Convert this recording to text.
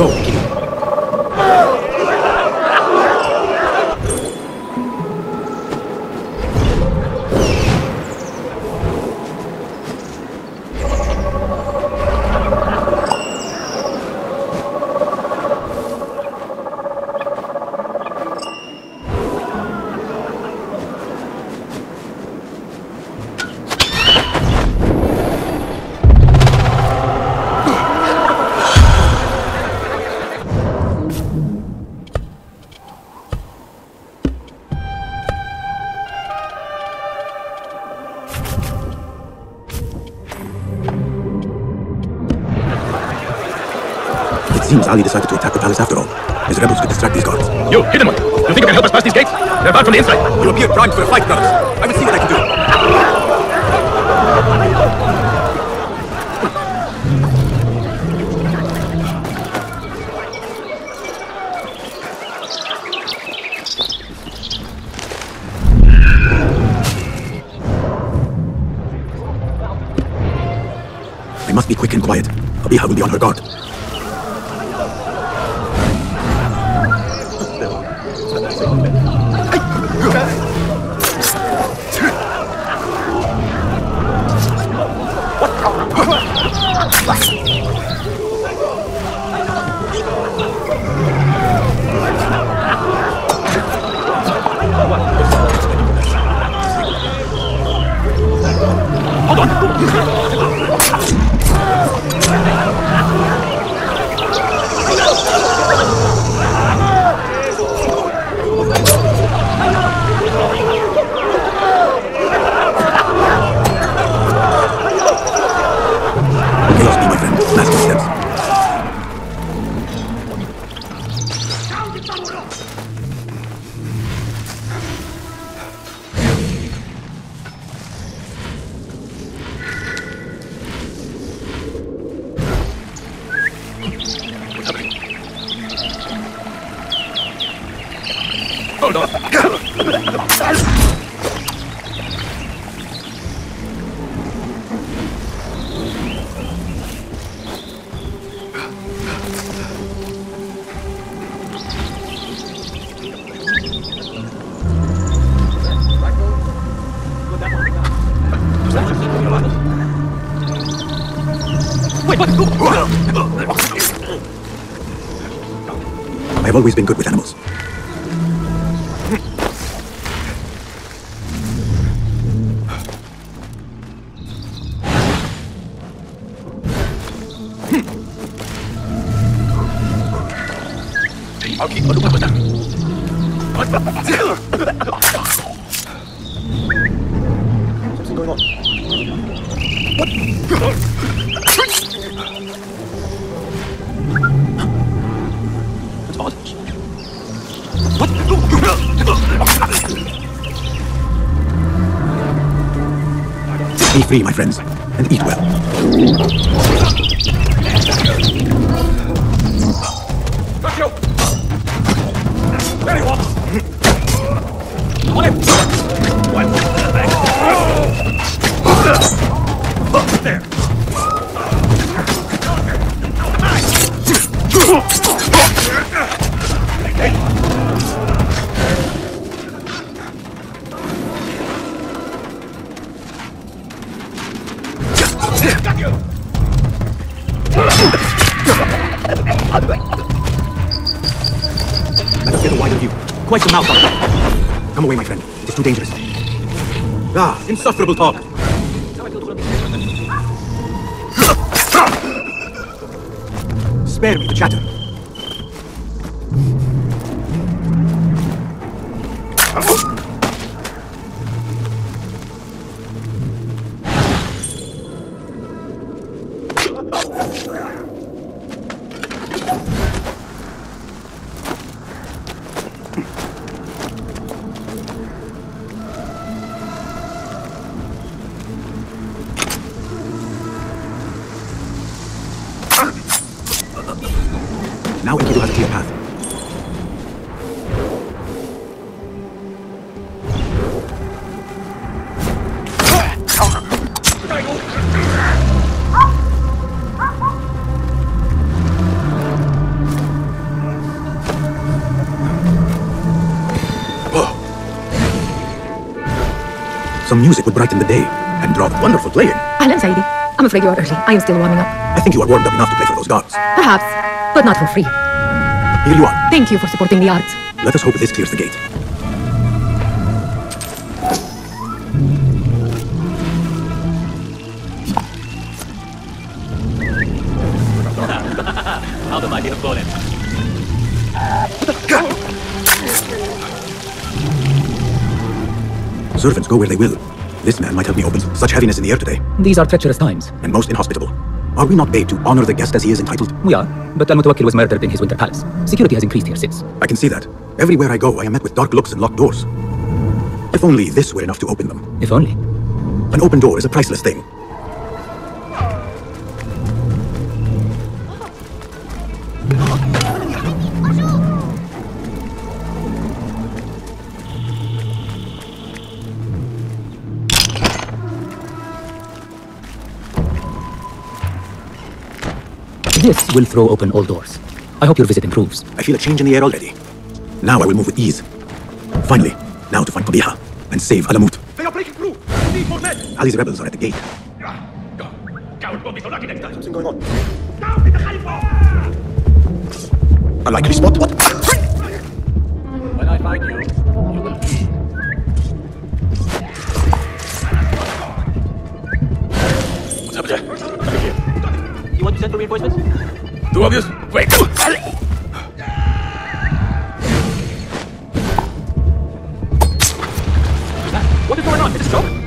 Go, Ikiri. Seems Ali decided to attack the palace after all. His rebels could distract these guards. You, hit them! You think you can help us pass these gates? They're barred from the inside. You appear primed for a fight, brothers. I will see what I can do. I must be quick and quiet. Qabiha will be on her guard. 好短，好短！I have always been good with animals. Something going on. That's free, my friends, and eat well. Quite some mouth out there. Come away, my friend. It is too dangerous. Ah, insufferable talk. Spare me the chatter. Now Enkidu has a clear path. Some music would brighten the day and draw the wonderful playing. Alan Saidi, I'm afraid you are early. I am still warming up. I think you are warmed up enough to play for those gods. Perhaps but not for free. Here you are. Thank you for supporting the arts. Let us hope this clears the gate. How the mighty have fallen. Servants go where they will. This man might help me open such heaviness in the air today, These are treacherous times. and most inhospitable. Are we not paid to honor the guest as he is entitled? We are, but Al Mutawakkil was murdered in his winter palace. Security has increased here since. I can see that. Everywhere I go, I am met with dark looks and locked doors. If only this were enough to open them. If only. An open door is a priceless thing. This will throw open all doors. I hope your visit improves. I feel a change in the air already. Now I will move with ease. Finally, now to find Qabiha and save Alamut. They are breaking through! We need more men! Ali's rebels are at the gate. Go. Coward won't be so lucky next time. Something going on. Down with the Khalifa! A likely spot? What? When I find you, you will be. What's up there? Over here. Send for reinforcements? Two of you. Wait. what is going on? Is this a joke?